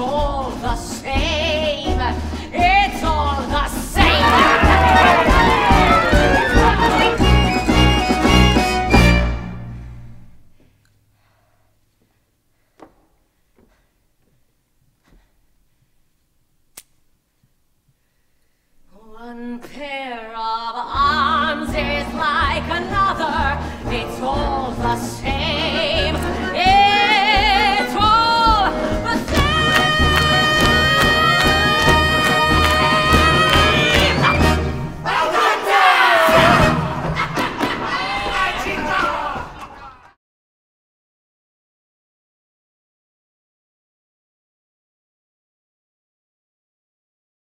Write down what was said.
all the same. It's all the same. One pair of arms is like another. It's all